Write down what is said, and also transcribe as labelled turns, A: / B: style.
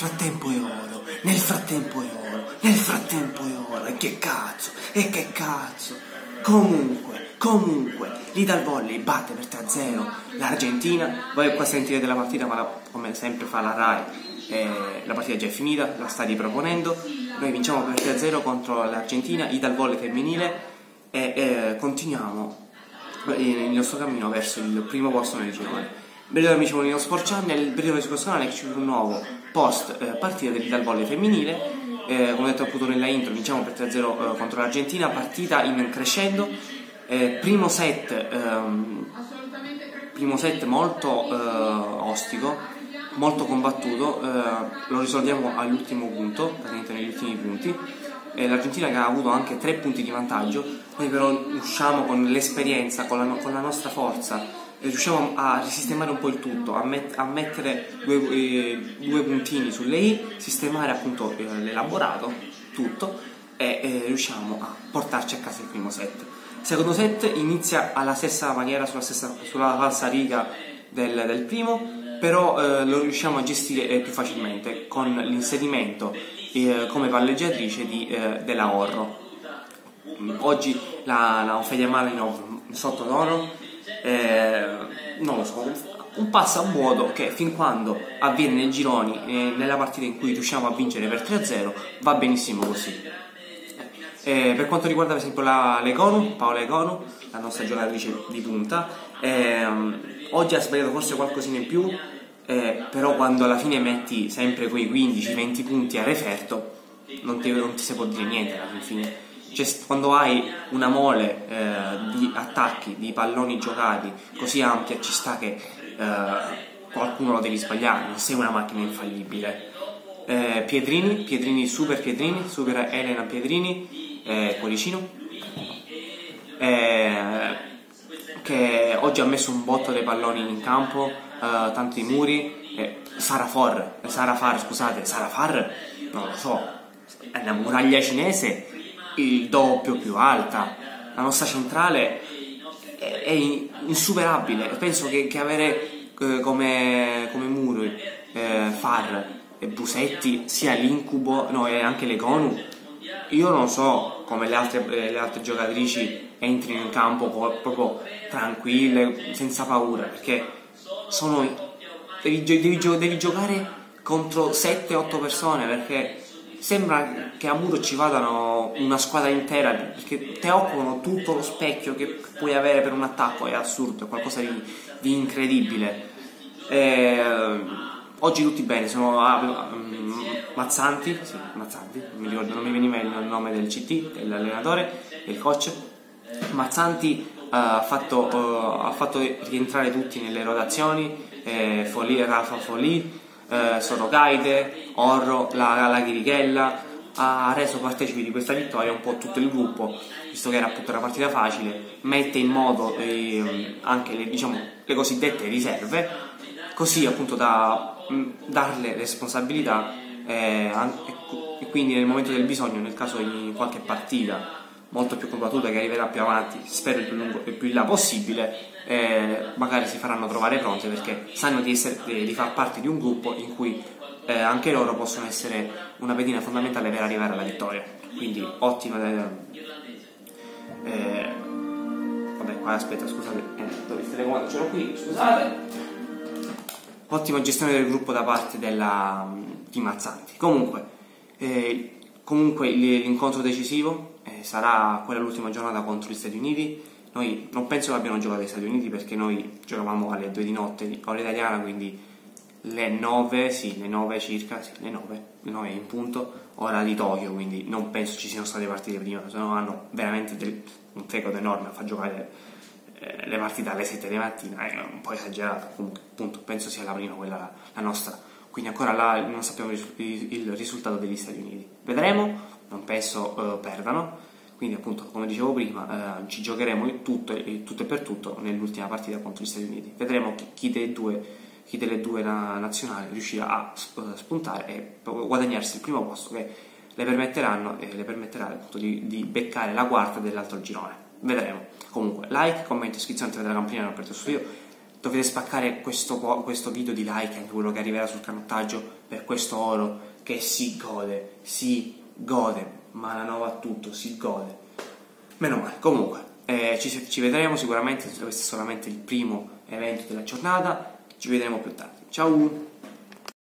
A: frattempo è oro, nel frattempo è oro, nel frattempo è oro, e che cazzo, e che cazzo. Comunque, comunque, l'Ital Volley batte per 3-0 l'Argentina, voi qua sentirete la partita, ma la, come sempre fa la RAI, eh, la partita è già finita, la sta riproponendo, noi vinciamo per 3-0 contro l'Argentina, Ital Volley femminile, e eh, continuiamo il nostro cammino verso il primo posto nel girone. Benvenuti amici con il Sport Channel, il periodo di questo canale c'è un nuovo post eh, partita dell'Ital Volley femminile, eh, come detto appunto nella intro, vinciamo per 3-0 eh, contro l'Argentina, partita in crescendo, eh, primo set, ehm, primo set molto eh, ostico, molto combattuto, eh, lo risolviamo all'ultimo punto, praticamente negli ultimi punti, l'Argentina che ha avuto anche tre punti di vantaggio, noi però usciamo con l'esperienza, con la, con la nostra forza, riusciamo a risistemare un po' il tutto, a, met- a mettere due, eh, due, puntini sulle i, sistemare appunto eh, l'elaborato, tutto, e eh, riusciamo a portarci a casa il primo set. Il secondo set inizia alla stessa maniera, sulla, stessa, sulla falsa riga del, del primo, però eh, lo riusciamo a gestire eh, più facilmente con l'inserimento eh, come palleggiatrice di, della Orro. Oggi la, la Ofelia Malinov sotto d'oro eh, non lo so, un passo a vuoto che fin quando avviene nei gironi e nella partita in cui riusciamo a vincere per 3-0 va benissimo così. Eh, per quanto riguarda per esempio la Legonu, Paola Legonu, la nostra giocatrice di punta, ehm, oggi ha sbagliato forse qualcosina in più, eh, però quando alla fine metti sempre quei 15-20 punti a referto non ti, non ti si può dire niente alla fine cioè, quando hai una mole eh, di attacchi, di palloni giocati così ampia, ci sta che eh, qualcuno lo devi sbagliare, non sei una macchina infallibile. Eh, Piedrini, Piedrini, super Piedrini, super Elena Piedrini, eh, cuoricino, eh, che oggi ha messo un botto dei palloni in campo, eh, tanti muri. Eh, Sara Far, scusate, Sara Far, non lo so, è una muraglia cinese il doppio più alta. La nostra centrale è, è insuperabile. Penso che, che avere eh, come, come muro eh, Far e Busetti sia l'incubo, no, e anche le Gonu. Io non so come le altre, eh, le altre giocatrici entrino in campo proprio tranquille, senza paura, perché sono, devi, devi, devi giocare contro 7-8 persone perché sembra che a muro ci vadano una squadra intera perché te occupano tutto lo specchio che puoi avere per un attacco è assurdo, è qualcosa di, di incredibile. Eh, oggi tutti bene sono um, Mazzanti sì, Mazzanti, mi ricordo, non mi veniva il nome del CT dell'allenatore, del coach. Mazzanti uh, ha, fatto, uh, ha, fatto, rientrare tutti nelle rotazioni eh, Folì, Rafa Folì eh, Sorokaide, Orro, la, la Chirichella, ha reso partecipi di questa vittoria un po' tutto il gruppo, visto che era appunto una partita facile, mette in modo eh, anche le, diciamo, le, cosiddette riserve, così appunto da mh, mm, darle responsabilità eh, e quindi nel momento del bisogno, nel caso di qualche partita molto più combattuta che arriverà più avanti, spero il più, lungo, il più in là possibile, eh, magari si faranno trovare pronte perché sanno di, essere, di far parte di un gruppo in cui eh, anche loro possono essere una pedina fondamentale per arrivare alla vittoria. Quindi ottima. Eh, eh vabbè, qua aspetta, scusate, eh, dove il telecomando ce l'ho qui, scusate. Ottima gestione del gruppo da parte della, di Mazzanti. Comunque, eh, comunque l'incontro decisivo eh, sarà quella l'ultima giornata contro gli Stati Uniti. Noi non penso che abbiano giocato agli Stati Uniti perché noi giocavamo alle 2 di notte, ora italiana, quindi le 9, sì, le 9 circa, sì, le 9, le 9 in punto, ora di Tokyo, quindi non penso ci siano state partite prima, se no hanno veramente del, un fecodo enorme a far giocare eh, le partite alle 7 di mattina, è un po' esagerato, comunque appunto, penso sia la prima quella la, la nostra, quindi ancora là non sappiamo il, risultato degli Stati Uniti. Vedremo, non penso eh, perdano quindi appunto, come dicevo prima, eh, ci giocheremo tutto tutto e per tutto nell'ultima partita contro gli Stati Uniti. Vedremo chi, delle, due, chi delle due nazionali riuscirà a spuntare e guadagnarsi il primo posto che le permetteranno e le permetterà appunto di, di beccare la quarta dell'altro girone. Vedremo. Comunque, like, commento, iscrizione alla campanella perdete questo video. Dovete spaccare questo, questo video di like, anche quello che arriverà sul canottaggio, per questo oro che si gode, si gode, ma la nuova a tutto, si gode. Meno male, comunque, eh, ci, ci vedremo sicuramente, questo è solamente il primo evento della giornata, ci vedremo più tardi. Ciao!